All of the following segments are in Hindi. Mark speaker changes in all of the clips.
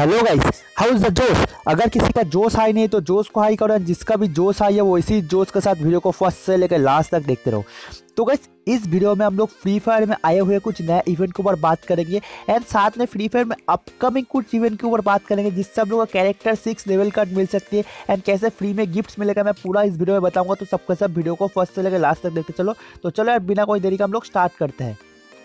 Speaker 1: Hello guys how is the जोश अगर किसी का जोश हाई नहीं तो जोश को हाई करो जिसका भी जोश हाई है, वो इसी जोश के साथ वीडियो को फ़र्स्ट से लेकर लास्ट तक देखते रहो। तो गाइस इस वीडियो में हम लोग फ्री फायर में आए हुए कुछ नए इवेंट के ऊपर बात करेंगे एंड साथ में फ्री फायर में अपकमिंग कुछ इवेंट के ऊपर बात करेंगे जिससे हम लोग का कैरेक्टर सिक्स लेवल कार्ड मिल सकती है एंड कैसे फ्री में गिफ्ट्स मिलेगा मैं पूरा इस वीडियो में बताऊँगा तो सबके सब वीडियो को फ़र्स्ट से लेकर लास्ट तक देखते चलो। तो चलो यार, बिना कोई देरी का हम लोग स्टार्ट करते हैं।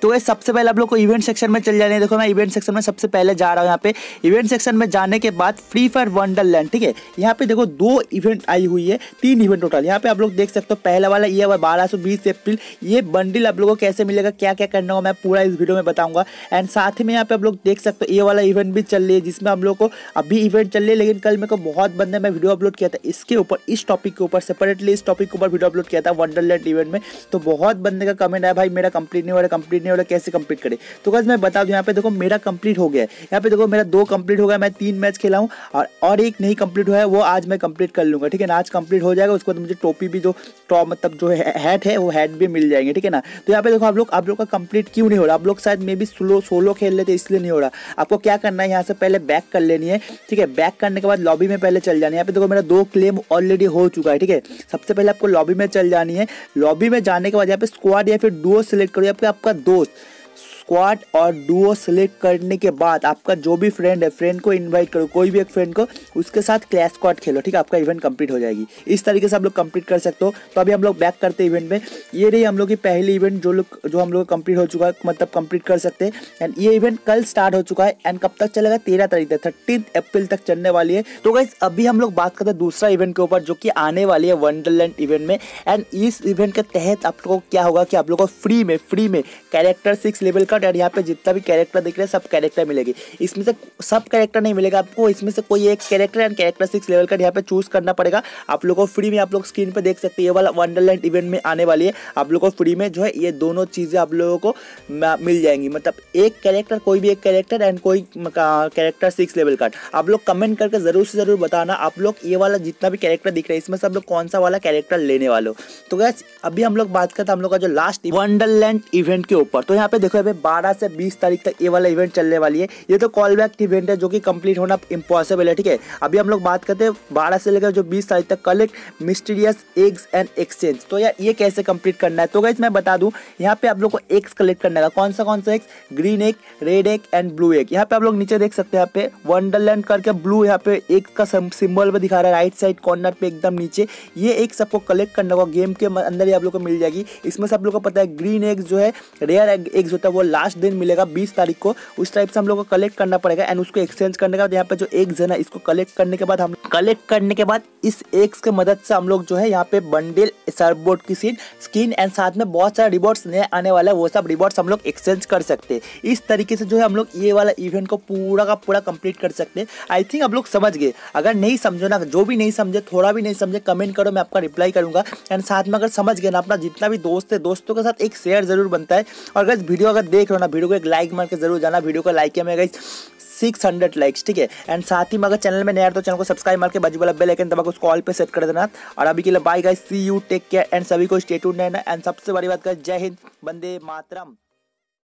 Speaker 1: तो ये सबसे पहले आप लोग को इवेंट सेक्शन में चल जाने देखो, मैं इवेंट सेक्शन में सबसे पहले जा रहा हूँ यहाँ पे। इवेंट सेक्शन में जाने के बाद फ्री फायर वंडरलैंड ठीक है? यहाँ पे देखो, दो इवेंट आई हुई है, तीन इवेंट टोटल यहाँ पे आप लोग देख सकते हो, पहला वाला ये हुआ बारह सौ बीस अप्रैल ये बंडल आप लोगों को कैसे मिलेगा क्या क्या करना होगा, मैं पूरा इस वीडियो में बताऊँगा। एंड साथ ही में यहाँ पे आप लोग देख सकते हो, ये वाला इवेंट भी चल रही है, जिसमें हम लोग को अभी इवेंट चल रही है, लेकिन कल मेरे को बहुत बंदे मैं वीडियो अपलोड किया था। इसके ऊपर, इस टॉपिक के ऊपर सेपरेटली इस टॉपिक के ऊपर वीडियो अपलोड किया था वंडरलैंड इवेंट में। तो बहुत बंदे का कमेंट आया, भाई मेरा कंप्लीट नहीं हो रहा कंप्लीट नहीं रहा कैसे कंप्लीट करे? तो गज मैं बता दूँ, यहाँ पे देखो मेरा कंप्लीट हो गया है। यहाँ पे देखो मेरा दो कंप्लीट हो गया, मैं तीन मैच खेला हूँ और और एक नहीं कंप्लीट हुआ है, वो आज मैं कंप्लीट कर लूँगा, ठीक है ना? आज कंप्लीट हो जाएगा, उसके बाद मुझे टोपी भी जो टॉप मतलब जो हैट है, वो हैट भी मिल जाएँगे, ठीक है ना? तो यहाँ पे देखो आप लोग आप लोग का कंप्लीट क्यों नहीं हो रहा? आप लोग शायद मे भी स्लो सोलो खेल लेते, इसलिए नहीं हो रहा। आपको क्या करना है, यहाँ से पहले बैक कर लेनी है, ठीक है? बैक करने के बाद लॉबी में पहले चल जानी है। यहाँ पे देखो मेरा दो क्लेम ऑलरेडी हो चुका है, ठीक है? सबसे पहले आपको लॉबी में चल जानी है। लॉबी में जाने के बाद यहाँ पे स्क्वाड या फिर डुओ सिलेक्ट करो, या फिर आपका दोस्त स्क्वाड और डुओ सेलेक्ट करने के बाद आपका जो भी फ्रेंड है फ्रेंड को इनवाइट करो, कोई भी एक फ्रेंड को, उसके साथ क्लैश स्क्वाड खेलो, ठीक है? आपका इवेंट कंप्लीट हो जाएगी। इस तरीके से आप लोग कंप्लीट कर सकते हो। तो अभी हम लोग बैक करते हैं इवेंट में। ये रही हम लोग की पहली इवेंट जो लोग, जो हम लोग कंप्लीट हो चुका है मतलब कंप्लीट कर सकते हैं। एंड ये इवेंट कल स्टार्ट हो चुका है। एंड कब तक चलेगा? तेरह तारीख तक थर्टीन अप्रैल तक चलने वाली है। तो गाइस अभी हम लोग बात करते हैं दूसरा इवेंट के ऊपर, जो कि आने वाली है वंडरलैंड इवेंट में। एंड इस इवेंट के तहत आप लोगों को क्या होगा कि आप लोगों को फ्री में फ्री में कैरेक्टर सिक्स लेवल का एंड यहाँ पे जितना भी कैरेक्टर दिख रहे हैं, सब कैरेक्टर मिलेगी। इसमें से सब कैरेक्टर नहीं मिलेगा आपको, इसमें से कोई एक character and character six level का यहाँ पे चूज़ करना पड़ेगा। आप लोग को फ्री में आप लोग स्क्रीन पे देख सकते हैं, ये वाला वंडरलैंड इवेंट में आने वाली है। आप लोग को फ्री में जो है, ये दोनों चीज़ें आप लोगों को मिल जाएँगी। मतलब एक कैरेक्टर कोई भी एक कैरेक्टर एंड कोई कैरेक्टर सिक्स लेवल का। आप लोग कमेंट करके ज़रूर से ज़रूर बताना, आप लोग ये वाला जितना भी कैरेक्टर दिख रहा है, इसमें से आप लोग कौन सा वाला कैरेक्टर लेने वाले हो? तो गैस अभी हम लोग बात करते हैं, हम लोग का जो लास्ट वंडरलैंड इवेंट के ऊपर। तो यहाँ पे देखो बारह से बीस तारीख तक ये वाला इवेंट चलने वाली है। ये तो कॉल बैक इवेंट है जो कि कंप्लीट होना इम्पॉसिबल है, ठीक है? अभी हम लोग बात करते हैं बारह से लेकर जो बीस तारीख तक collect mysterious eggs and exchange तो यार, ये कैसे कंप्लीट करना है? तो गाइज़ मैं बता दूँ, यहाँ पे आप लोग को एग्स कलेक्ट करने का कौन सा कौन सा eggs green egg red egg and blue egg यहाँ पे आप लोग नीचे देख सकते हैं यहाँ पे वंडरलैंड करके ब्लू यहाँ पे एक का सिंबल भी दिखा रहा है राइट साइड कॉर्नर पे एकदम नीचे। ये एक सबको कलेक्ट करने का गेम के अंदर ही आप लोग को मिल जाएगी। इसमें से आप लोग को पता है ग्रीन एग्स जो है रेयर एग्स होता है, वो लास्ट दिन मिलेगा बीस तारीख को। उस टाइप से हम लोग को कलेक्ट करना पड़ेगा एंड उसको एक्सचेंज करने के बाद यहाँ पे जो एग्स है ना इसको कलेक्ट करने के बाद हम कलेक्ट करने के बाद इस एग्स के मदद से हम लोग जो है यहाँ पे बंडल सर्फबोर्ड की सीन स्किन एंड साथ में बहुत सारे रिवॉर्ड्स नए आने वाला है, वो सब रिवॉर्ड्स हम लोग एक्सचेंज कर सकते हैं। इस तरीके से जो है हम लोग ये वाला इवेंट को पूरा का पूरा कंप्लीट कर सकते हैं। आई थिंक आप लोग समझ गए। अगर नहीं समझो ना, जो भी नहीं समझे, थोड़ा भी नहीं समझे कमेंट करो, मैं आपका रिप्लाई करूँगा। एंड साथ में अगर समझ गए ना, अपना जितना भी दोस्त है, दोस्तों के साथ एक शेयर ज़रूर बनता है। और अगर वीडियो अगर देख रहे हो ना वीडियो को एक लाइक मार के ज़रूर जाना, वीडियो को लाइक किया मैं सिक्स हंड्रेड लाइक्स ठीक है? एंड साथ ही में अगर चैनल में नया तो चैनल को सब्सक्राइब मार के बाजू वाला बेल आइकन दबा उसको कॉल पे सेट कर देना। और अभी के लिए bye guys see you take care and सभी को स्टे ट्यून्ड रहना। एंड सबसे बड़ी बात कर जय हिंद, वंदे मातरम।